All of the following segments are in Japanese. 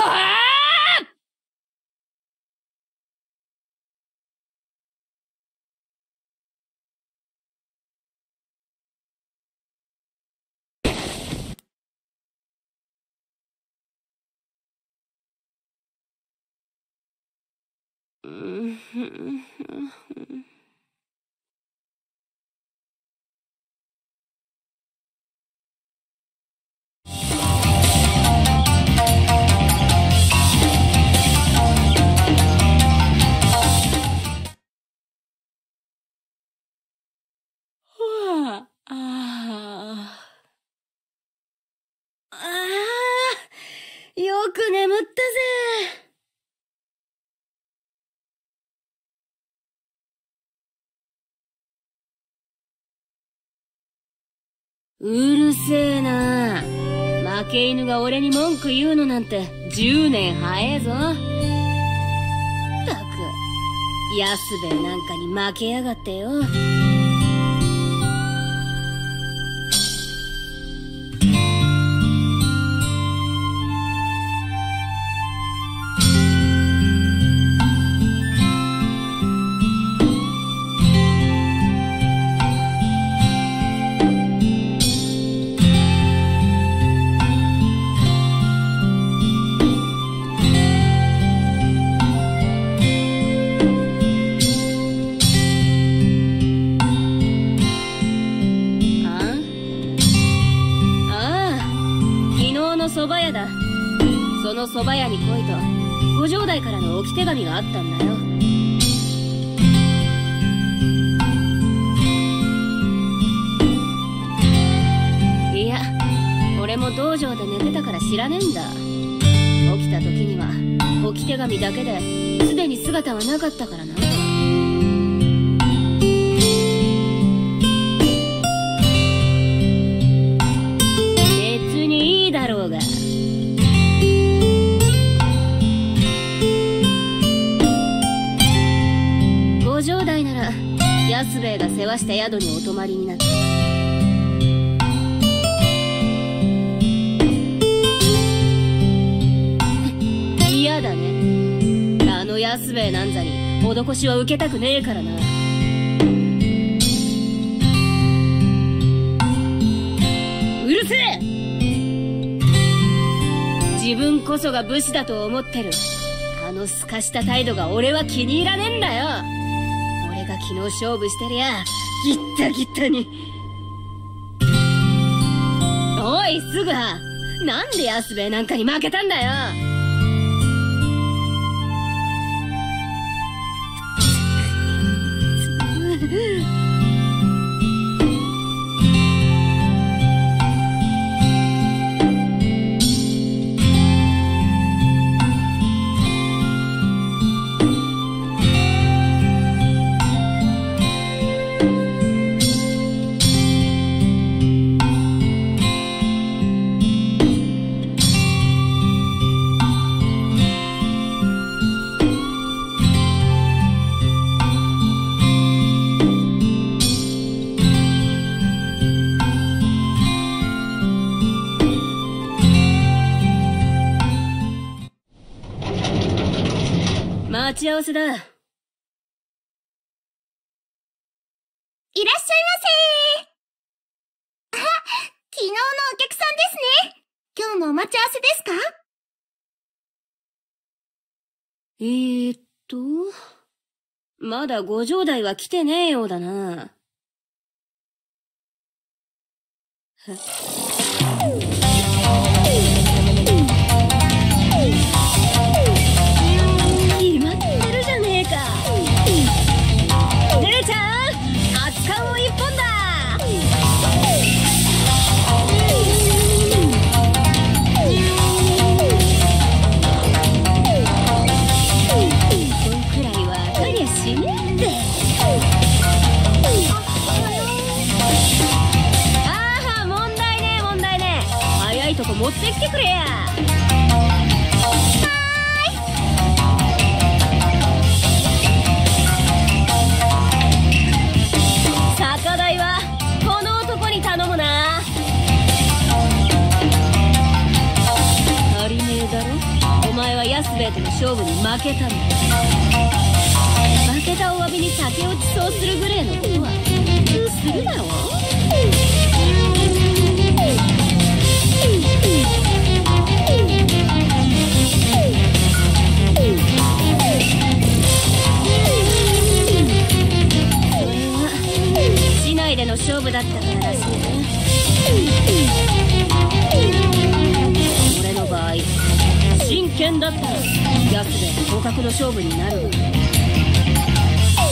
は うるせえな。負け犬が俺に文句言うのなんて10年早えぞ。ったく、安兵衛なんかに負けやがってよ。紙があったんだよ。いや俺も道場で寝てたから知らねえんだ。起きた時には置き手紙だけですでに姿はなかったからな。が世話した宿にお泊まりになって嫌だね。あの安兵衛なんざに施しは受けたくねえからな。うるせえ！自分こそが武士だと思ってる。あのすかした態度が俺は気に入らねえんだよ。俺が昨日勝負してりゃギッタギタに。おいすぐなんで安兵衛なんかに負けたんだよ。ち合わせだ。いらっしゃいませあ、昨日のお客さんですね。今日もお待ち合わせですか？えー、っと。まだご城代は来てねえようだな勝負だったかららしいね俺の場合真剣だったら安兵衛と合格の勝負になるわ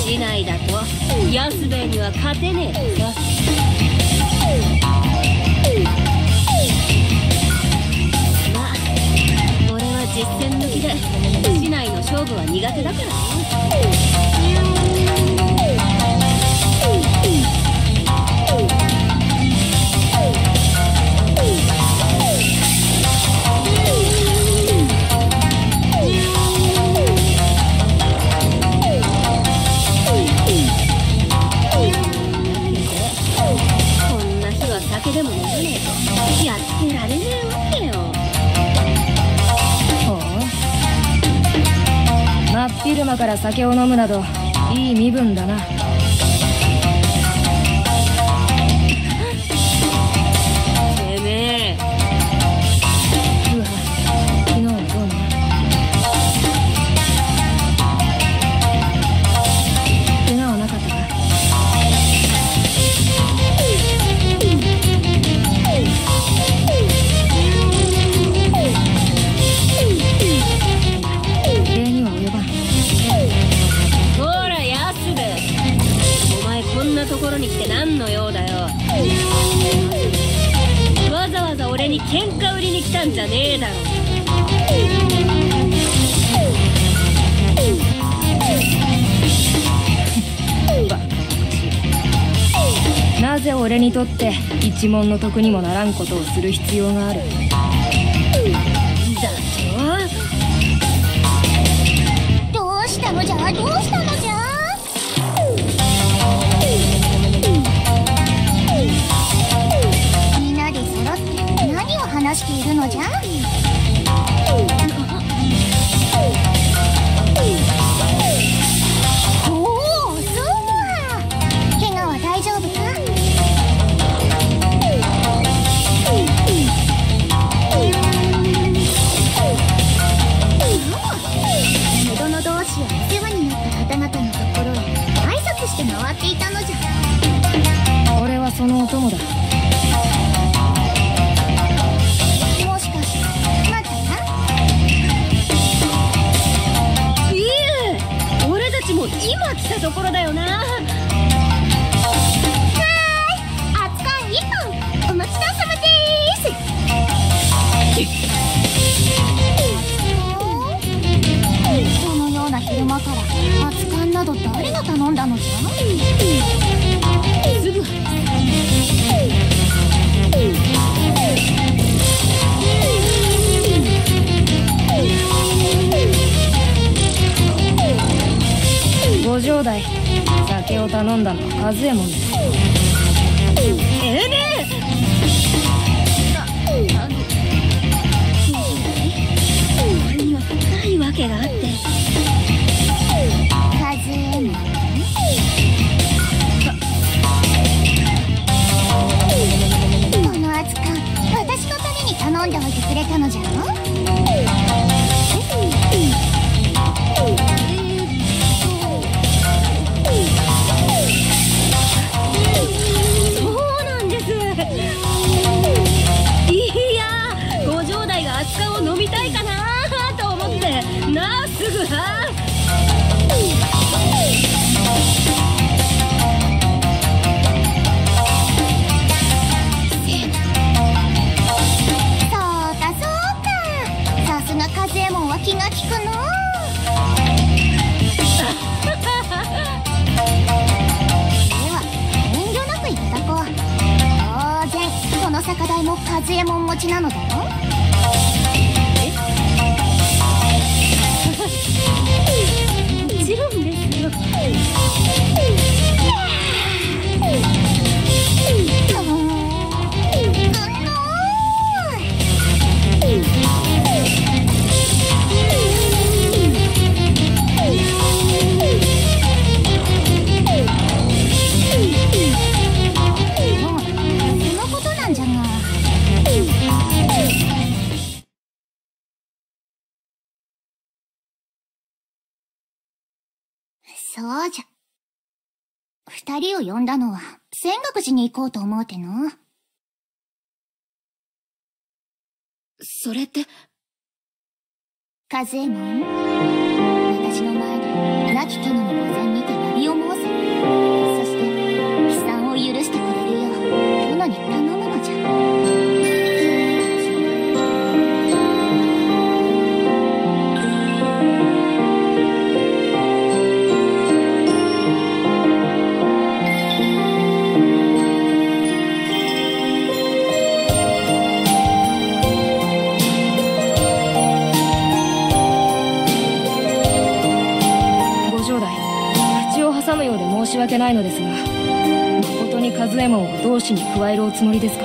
市内だと安兵衛には。勝てねえからさまあ俺は実戦抜きで。市内の勝負は苦手だから。ね昼間から酒を飲むなどいい身分だな。喧嘩売りに来たんじゃねえだろ。なぜ俺にとって一文の得にもならんことをする必要がある？んだの。は和右衛門だ城代が熱燗を飲みたいかな？と思って。なあすぐ。はそうかそうか。さすが和右衛門は気が利くの。では遠慮なくいただこう。当然この酒代も和右衛門持ちなのだろ。そうじゃ。二人を呼んだのは、仙岳寺に行こうと思うての。それって、和右衛門私の前で亡き殿の御前に申し訳ないのですが誠に和右衛門を同志に加えるおつもりですか？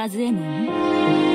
和右衛門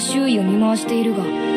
周囲を見回しているが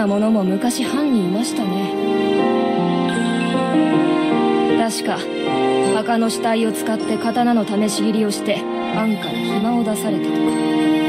なものも昔藩にいましたね。確か墓の死体を使って刀の試し切りをして藩から暇を出されたとか。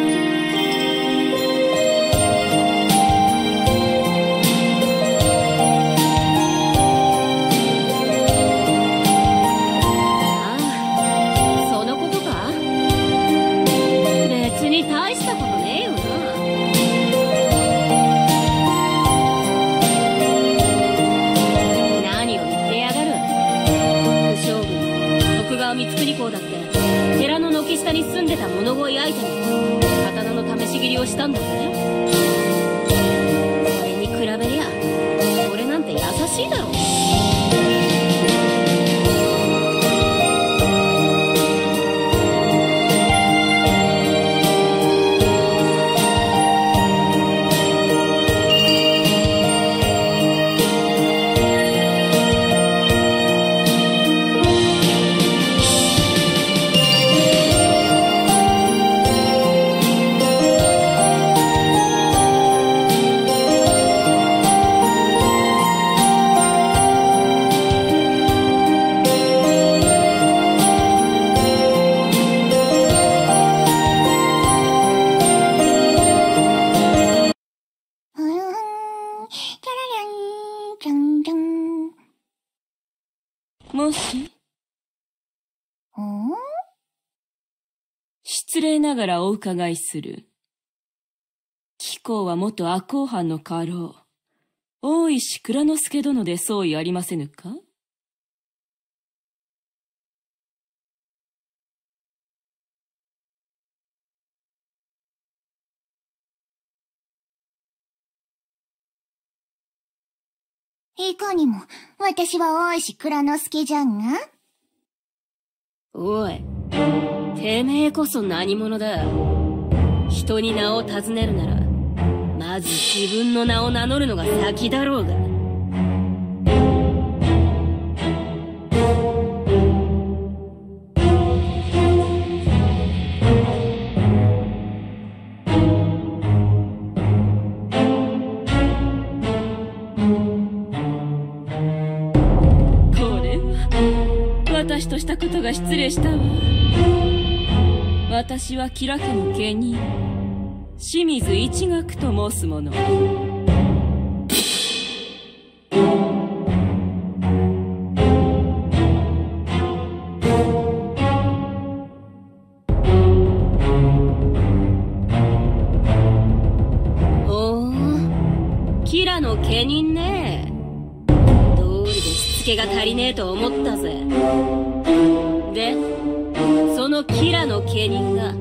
ながらお伺いする。貴公は元赤穂藩の家老、大石蔵之助殿で相違ありませぬか？いかにも、私は大石蔵之助じゃんが。おい、てめえこそ何者だ人に名を尋ねるなら、まず自分の名を名乗るのが先だろうが。私としたことが失礼したわ。私は吉良家の家人清水一学と申す者。キラの家人ね。どうりでしつけが足りねえと思ったぜ。でのキラの家人が、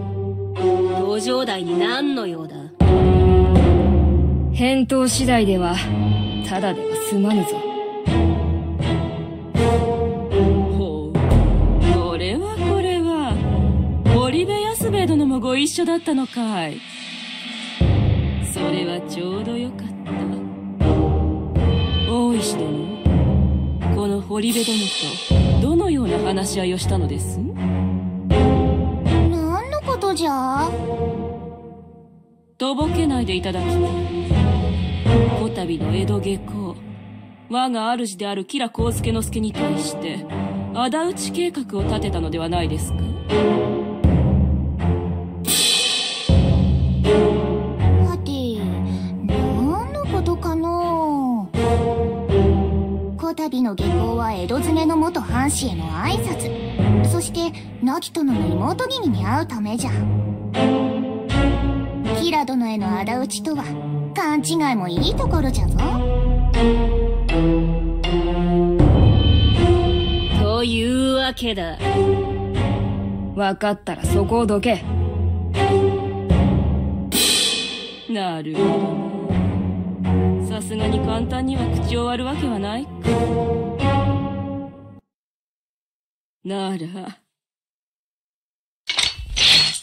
登場台に何の用だ返答次第では、ただでは済まぬぞ。ほう。これはこれは、堀部安兵衛殿もご一緒だったのかい。それはちょうどよかった。大石殿、この堀部殿と、どのような話し合いをしたのです？じゃとぼけないでいただきたいこたびの江戸下校。我が主である吉良上野之助に対して仇討ち計画を立てたのではないですか？はて何のことかの。こたびの下校は江戸詰めの元藩士への挨拶そして亡き殿の妹君に会うためじゃ。キラ殿への仇討ちとは勘違いもいいところじゃぞ。というわけだ。分かったらそこをどけ。なるほど。さすがに簡単には口を割るわけはない。かなら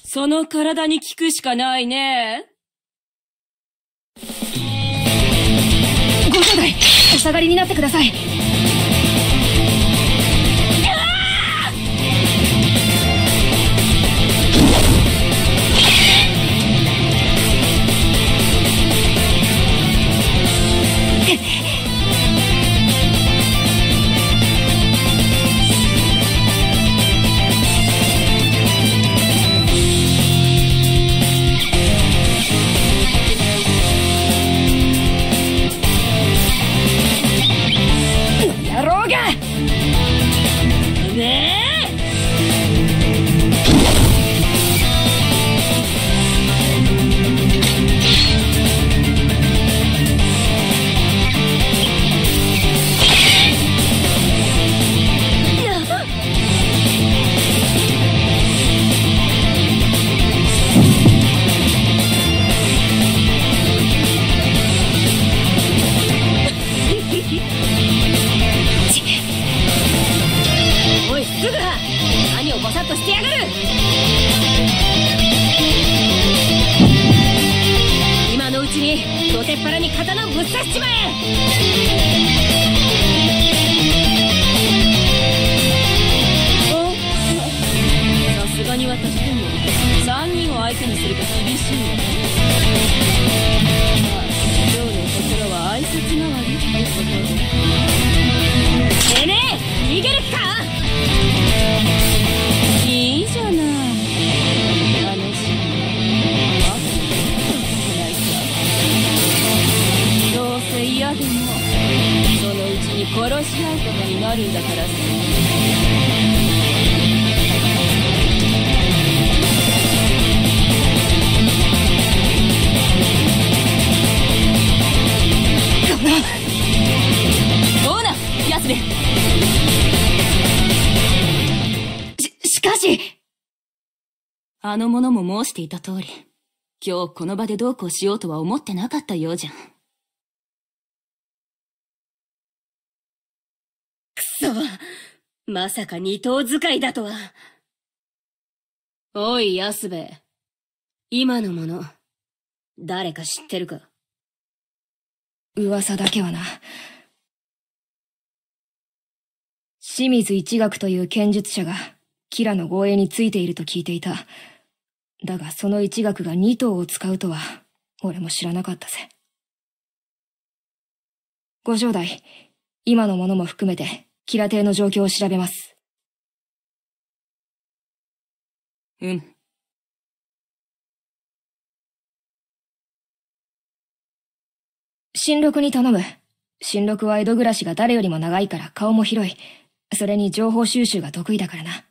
その体に効くしかないね。ご兄弟、お下がりになってください。してやがる。今のうちに土手っ腹に刀をぶっ刺しちまえ。おさすがに私でも3人を相手にすると厳しいわねまあ今日のところは挨拶代わり。ってことでてめえ逃げる気か？いいじゃない楽しいあとないかどうせ嫌でもそのうちに殺し合うことになるんだ？からさどうな安部。し、かしあの者も申していた通り、今日この場でどうこうしようとは思ってなかったようじゃん。くそまさか二頭使いだとは。おい、安部。今の者、誰か知ってるか噂だけはな。清水一学という剣術者が、キラの護衛についていると聞いていた。だがその一学が二頭を使うとは、俺も知らなかったぜ。ご兄弟、今のものも含めて、キラ邸の状況を調べます。うん。新六に頼む。新六は江戸暮らしが誰よりも長いから顔も広い。それに情報収集が得意だからな。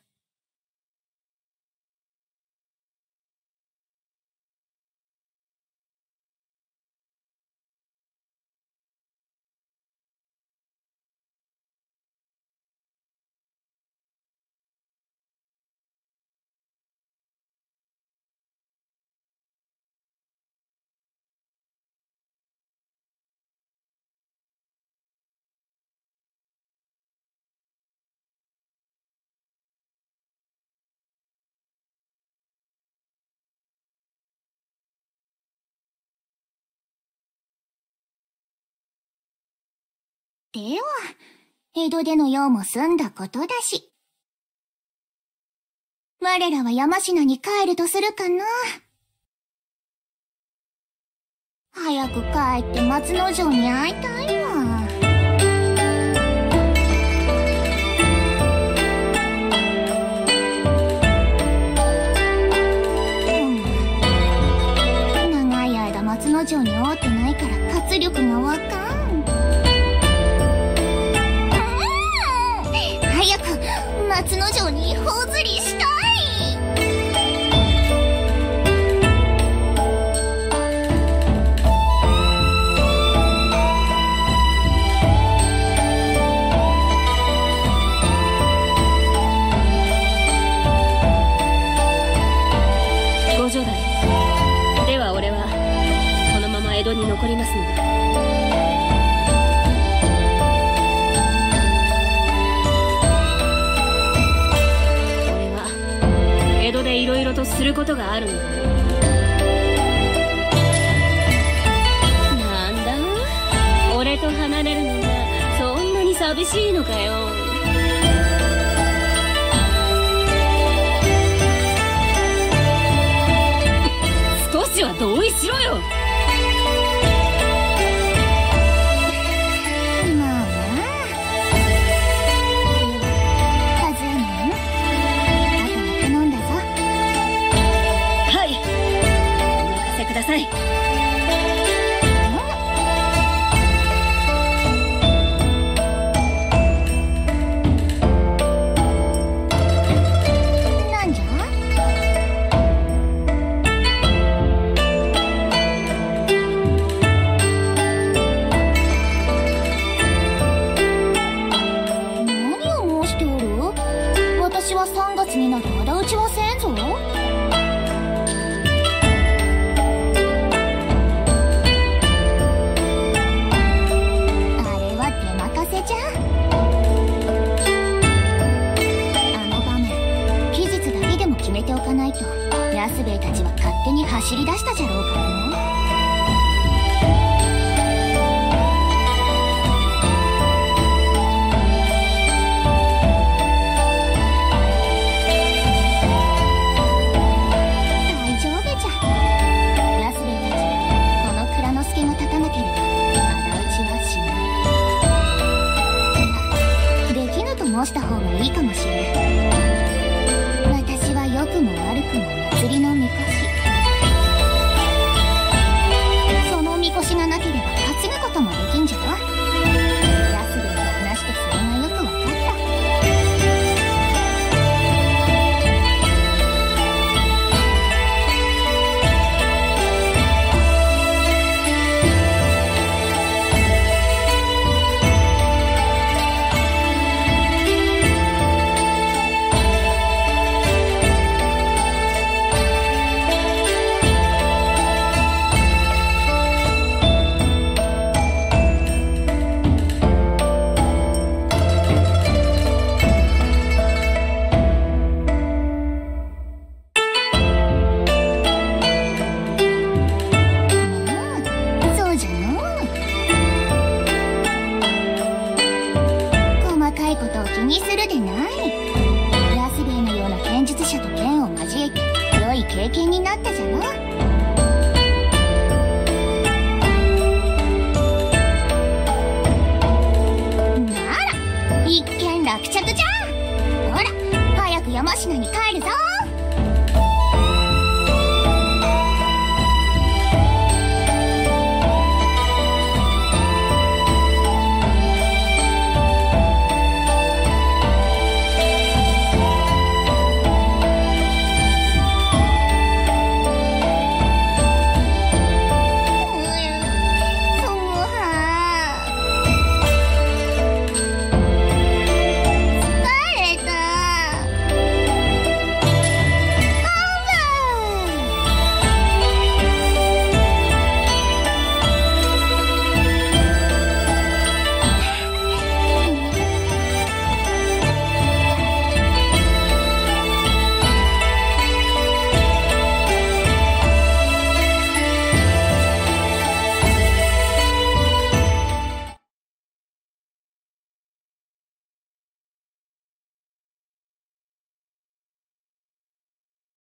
では、江戸での用も済んだことだし。我らは山科に帰るとするかな。早く帰って松之丞に会いたいわ。寂しいのかよ。少しは同意しろよ